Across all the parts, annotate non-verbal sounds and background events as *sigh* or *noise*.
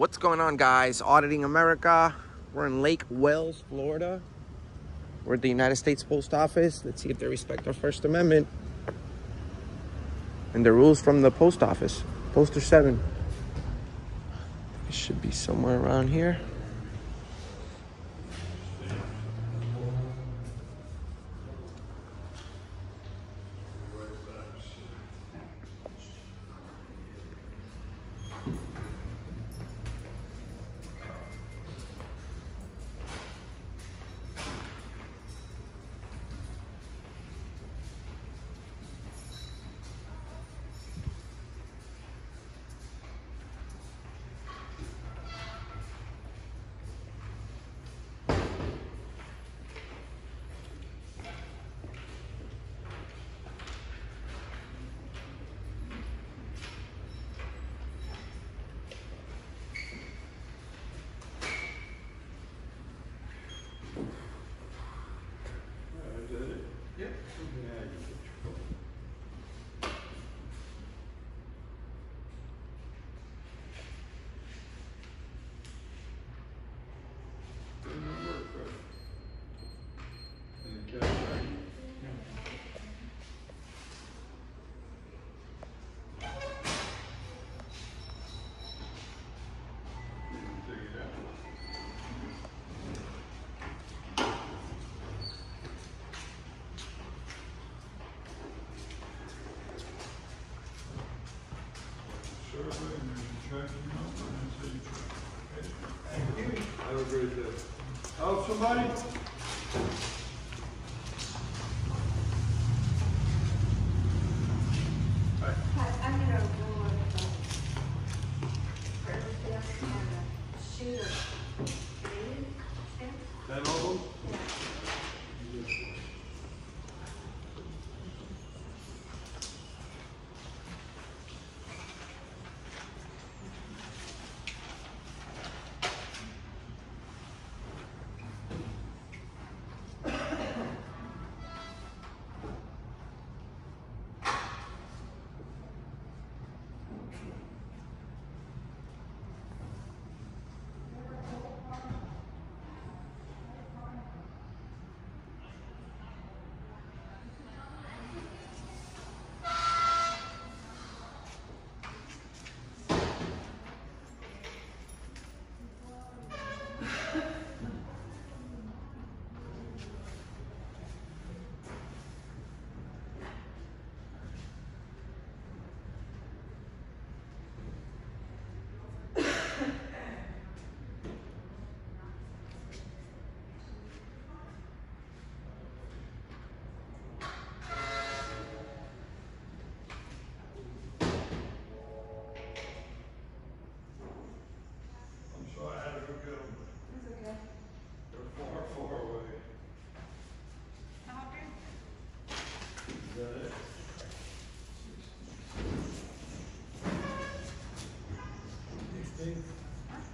What's going on, guys? Auditing America. We're in Lake Wales, Florida. We're at the United States Post Office. Let's see if they respect our First Amendment and the rules from the post office. Poster 7. It should be somewhere around here. Have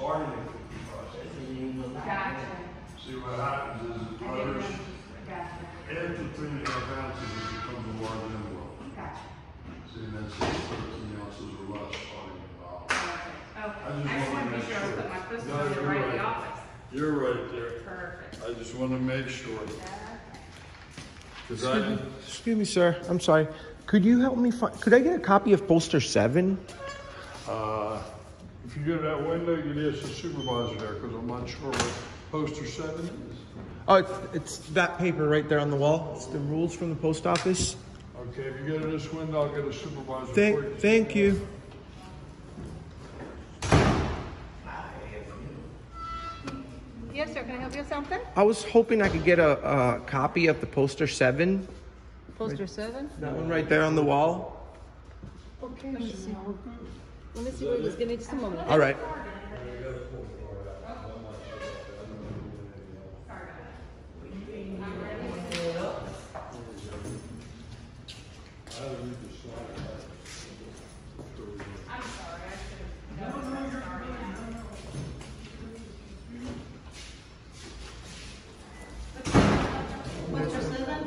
Starting at fifty bucks. Gotcha. See what happens is it covers, Gotcha. after three and a half ounces, it becomes a large envelope. Gotcha. See, and that's thirteen ounces or less starting at the bottom. Oh, I I just just wanted wanna make make sure I was putting my crystal No, in you're right in the right. office. You're right there. Perfect. I just want to make sure. Cause I, Excuse me, excuse me, sir. I'm sorry. Could you help me find? Could I get a copy of poster seven? uh, if you go to that window, you'd ask the supervisor there, cause I'm not sure what poster seven is. Oh, it's, it's that paper right there on the wall. It's the rules from the post office. Okay, if you go to this window, I'll get a supervisor for Thank, you. thank you. Yes, sir. Can I help you with something? I was hoping I could get a, a copy of the poster seven. Poster seven. That one right there on the wall. Okay. Let me see. Let me see it is. Give me just a moment. All right.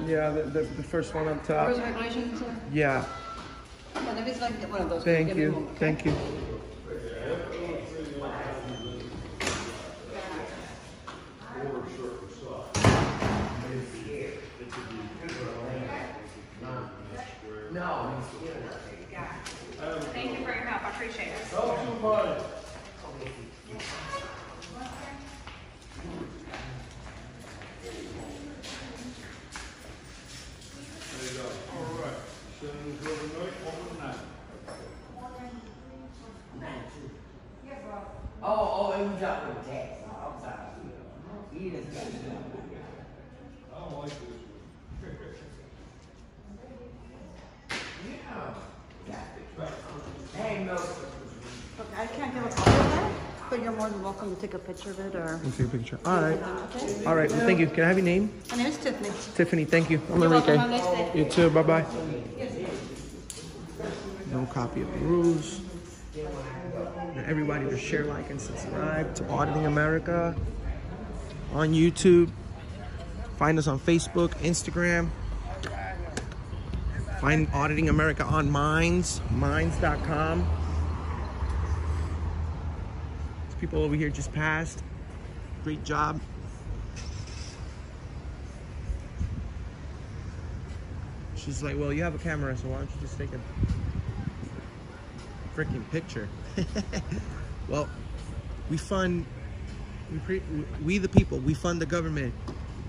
Yeah, the, the, the first one up top. Rules and regulations. Yeah. Yeah, let me see if I can get one of those. Thank Give me a you. Thank you. Thank you for your help. I appreciate it. Tell somebody. There you go. All right. Send this overnight, overnight. Oh, it was up tax. I'm sorry. He just got it. I don't like this one. Hey, no. Okay, I can't give a copy of that, but you're more than welcome to take a picture of it or. Let me take a picture. All right. Okay. All right. Well, thank you. Can I have your name? My name is Tiffany. Tiffany, thank you. I'm You're Enrique. welcome. Have a nice day. You too. Bye bye. No copy of the rules. And everybody to share, like, and subscribe to Auditing America on YouTube. Find us on Facebook, Instagram. Find Auditing America on Minds, minds.com. People over here just passed. Great job. She's like, well, you have a camera, so why don't you just take a freaking picture? *laughs* well, we fund, we, pre- we the people, we fund the government.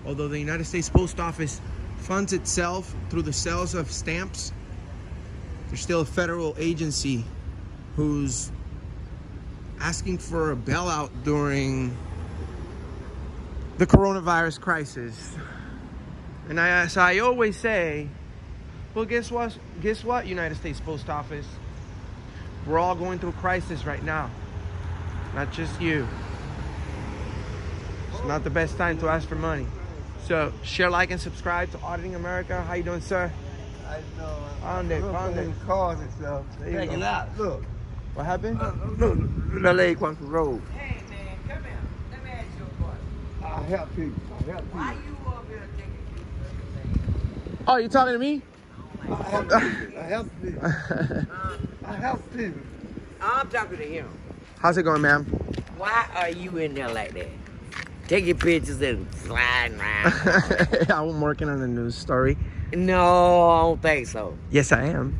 Although the United States Post Office funds itself through the sales of stamps, there's still a federal agency who's asking for a bailout during the coronavirus crisis. And I, as I always say, well, guess what? Guess what, United States Post Office? We're all going through a crisis right now. Not just you. It's not the best time to ask for money. So share, like, and subscribe to Auditing America. How you doing, sir? I know. Found it, Look found at it. them Cars and stuff. There Check it out. Look, What happened? uh, look, the lady across the road. Hey, man, come here. Let me ask you a question. I'll help people. I'll help Why you up here taking Oh, you talking to me? I help people. I help people. *laughs* I help people. I'm talking to him. How's it going, ma'am? Why are you in there like that? Taking pictures and flying around. *laughs* I'm working on a news story. no, I don't think so. Yes, I am.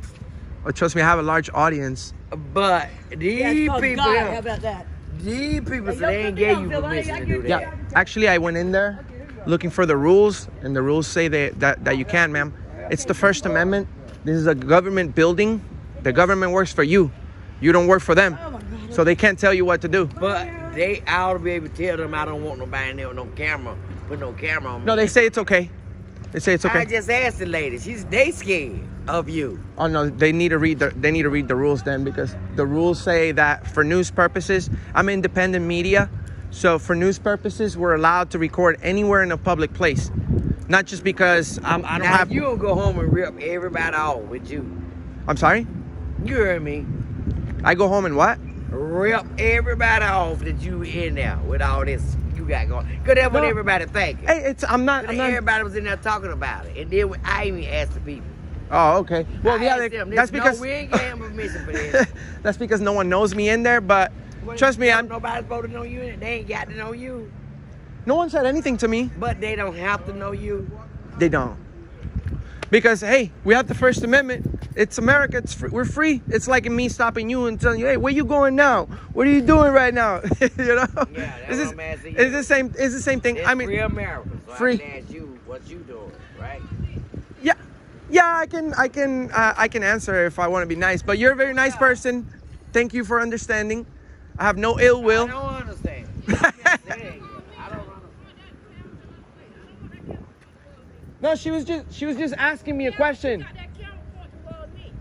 Oh, trust me, I have a large audience. But these people, How about that? these people, say they ain't gave you permission to do that. Yeah, actually, I went in there looking for the rules, and the rules say that, that, that you can, ma'am. It's the First Amendment. This is a government building. The government works for you. You don't work for them. Oh so they can't tell you what to do. Oh but they I ought to be able to tell them I don't want nobody in there with no camera, put no camera on me. No, they say it's okay. They say it's okay. I just asked the lady. She's they scared of you. Oh no, they need to read the they need to read the rules then because the rules say that for news purposes, I'm independent media, so for news purposes, we're allowed to record anywhere in a public place, not just because I'm, I don't now have. you don't go home and rip everybody off with you. I'm sorry. You heard me. I go home and what? Rip everybody off that you in there with all this you got going. Cause that's what No. everybody thinking. Hey, it's I'm not. I'm not. everybody was in there talking about it, and then we- I even asked the people. Oh, okay. Well, I yeah, they- them, that's because no, we ain't getting permission for this. that's because no one knows me in there. But Well, trust me, I'm. nobody's supposed to know you. in it. They ain't got to know you, No one said anything to me. but they don't have to know you. They don't. Because hey, we have the First Amendment. It's America. It's free. we're free. It's like me stopping you and telling you, "Hey, where you going now? What are you doing right now?" *laughs* you know? Yeah, that's It's what just- It's the same. It's the same thing. It's I mean, free America. So free. I can you what you doing, right? yeah, yeah. I can, I can, uh, I can answer if I want to be nice. But you're a very nice person. Thank you for understanding. I have no ill I will. don't understand. *laughs* I'm just saying, I don't understand. No, she was just, she was just asking me a question. Got that camera pointed toward me.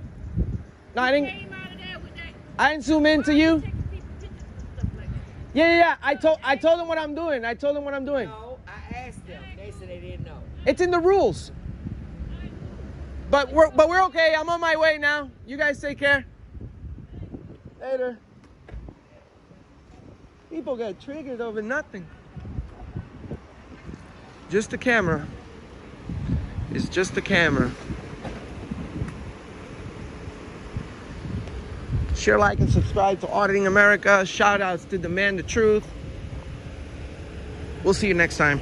No, I didn't, Came out of there with that. I didn't zoom into you. Taking people pictures and stuff like that. Yeah, yeah, yeah. I told, I told them what I'm doing. I told them what I'm doing. No, I asked them. They said they didn't know. It's in the rules. But we're but we're okay. I'm on my way now. You guys take care. Later. People get triggered over nothing. Just the camera. It's just the camera. Share, like, and subscribe to Auditing America. Shout outs to Demand the Truth. We'll see you next time.